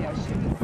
Yeah, she was,